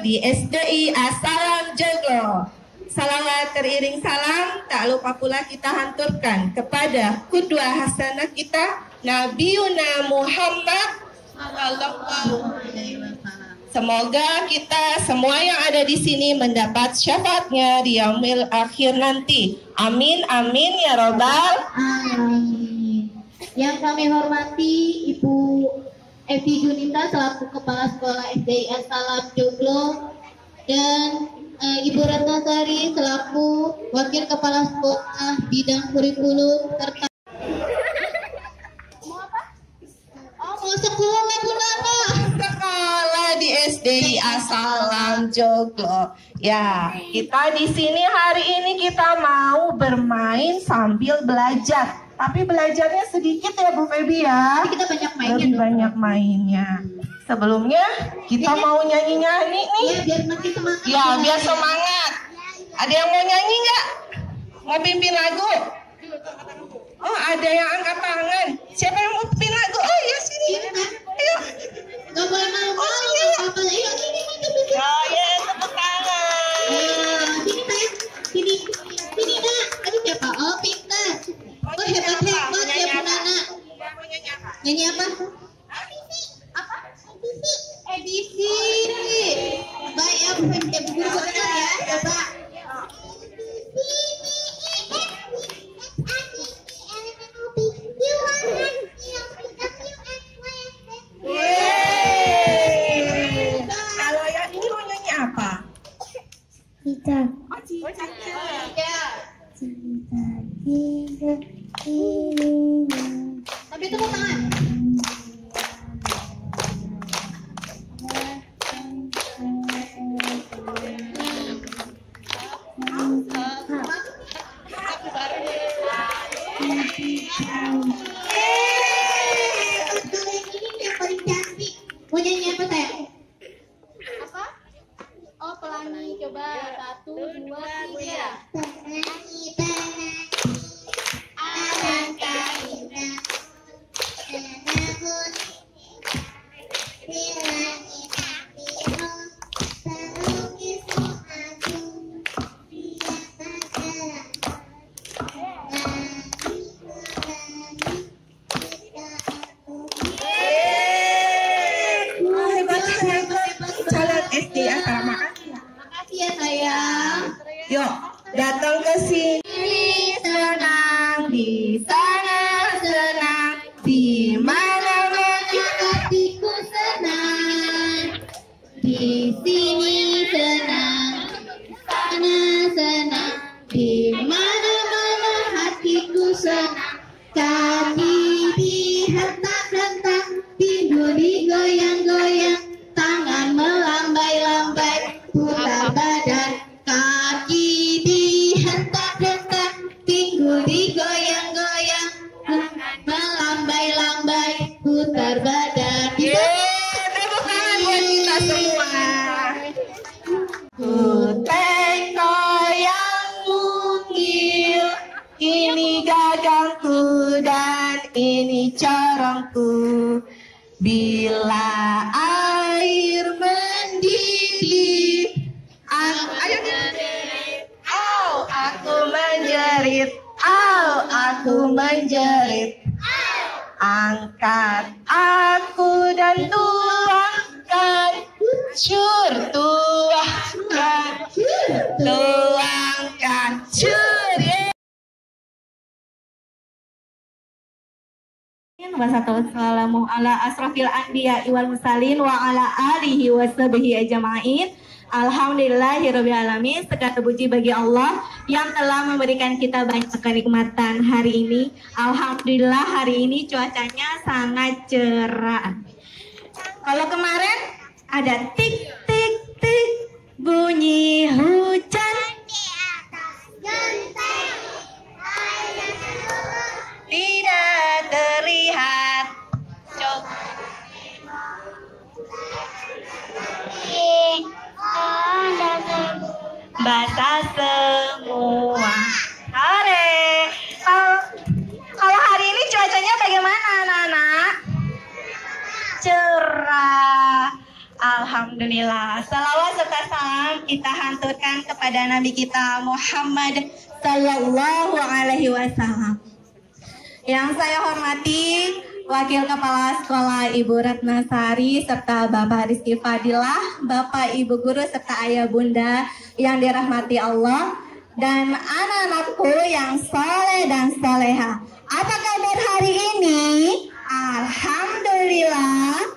di SDI Asalam Joglo. Salawat teriring salam tak lupa pula kita hanturkan kepada kudua hasanah kita Nabiuna Muhammad sallallahu. Semoga kita semua yang ada di sini mendapat syafaatnya di yaumil akhir nanti. Amin, amin ya robbal. Amin. Yang kami hormati Ibu Evi Junita selaku Kepala Sekolah SDI Salam Joglo dan eh, Ibu Ratnasari selaku Wakil Kepala Sekolah Bidang Kurikulum serta Oh, sekolah di SDI Asalam Joglo. Ya, kita di sini hari ini kita mau bermain sambil belajar. Tapi belajarnya sedikit ya Bu Febi ya. Nanti kita banyak mainnya Lebih dong. banyak mainnya. Sebelumnya kita mau nyanyi-nyanyi nih. Ya, biar makin semangat. Ya, biar semangat. Ada yang mau nyanyi nggak? Mau pimpin lagu? Oh, ada yang angkat tangan. Siapa yang mau pimpin lagu? Oh, ya Ya, eh, ya. Kita Oh, cicak. Ya. Tapi tepuk tangan. Kalau Yuk, datang ke sini. Senang, di sana senang, di mana mana hatiku senang. Di sini senang sana senang di mana pinggul digoyang-goyang tangan melambai-lambai putar badan Yeay, tepuk kita semua. Kuteko yang mungil, ini gagangku dan ini corongku. Bila air mendidih, ayo Oh, aku menjerit. Angkat aku dan tuangkan cur tuangkan tuangkan cur yeah. Wassalamu ala asrafil anbiya wal mursalin wa ala alihi wa. Alhamdulillahirabbil alamin. Segala puji bagi Allah yang telah memberikan kita banyak kenikmatan hari ini. Alhamdulillah hari ini cuacanya sangat cerah. Kalau kemarin ada tik tik tik bunyi hujan Alhamdulillah. Salawat serta salam kita hanturkan kepada Nabi kita Muhammad Sallallahu Alaihi Wasallam. Yang saya hormati Wakil Kepala Sekolah Ibu Ratnasari serta Bapak Rizky Fadilah, Bapak Ibu Guru serta Ayah Bunda yang dirahmati Allah dan anak-anakku yang soleh dan soleha. Apa kabar hari ini? Alhamdulillah,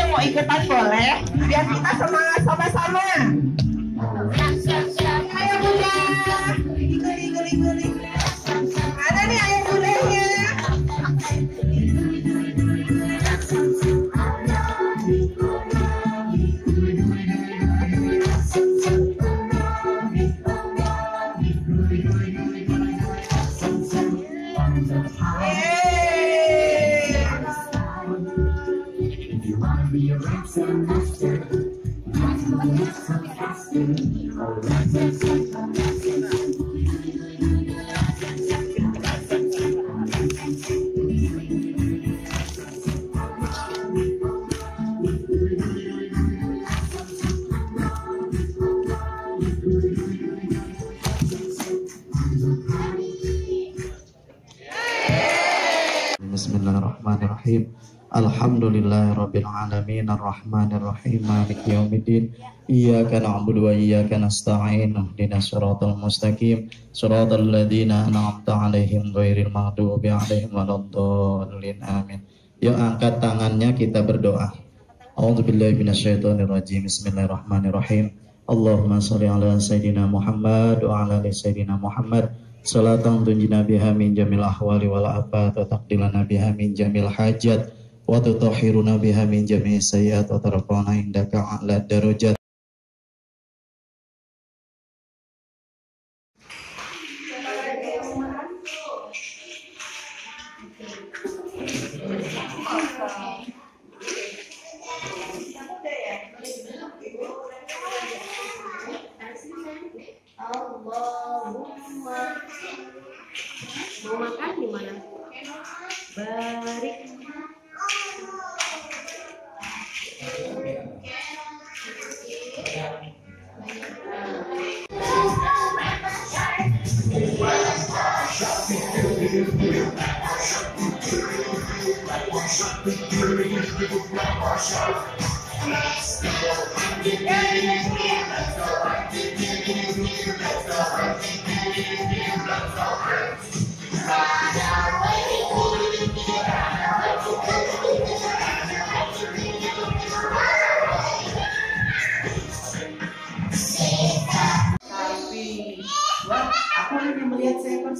yang mau ikutan boleh, biar kita semangat sama-sama. Bismillahirrahmanirrahim. Alhamdulillahirabbil alamin arrahmanir rahim maliki yaumiddin. Iyyaka na'budu wa iyyaka nasta'in. Ihdinas siratal mustaqim. Siratal ladzina an'amta 'alaihim ghairil maghdubi 'alaihim waladdallin. Amin. Yuk angkat tangannya kita berdoa. A'udzubillahi minasyaitonirrajim. Bismillahirrahmanirrahim. Allahumma shalli ala sayyidina Muhammad wa ala ali sayyidina Muhammad. Salatan tunjina biha min jamil ahwali wal afat wa taqdilana biha jamil hajat wa tutahhiruna biha min jami'i sayyiat wa indaka a'la darajat. Mau makan di mana? Barik.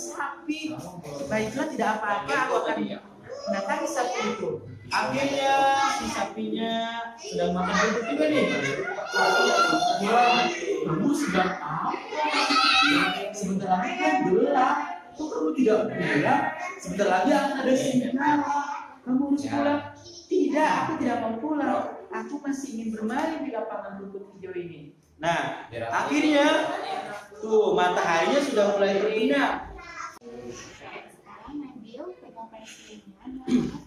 Sapi. Baiklah tidak apa-apa, aku akan datangi sapi itu. Akhirnya si sapinya sedang makan rumput juga nih. Wah, kamu sedang kamu tidak pulang? Sebentar lagi akan ada sinyal. Kamu harus pulang. Tidak, aku tidak mau pulang. Aku masih ingin bermain di lapangan rumput hijau ini. Nah, akhirnya tuh mataharinya sudah mulai berpindah. Sekarang Nabil pegang pensilnya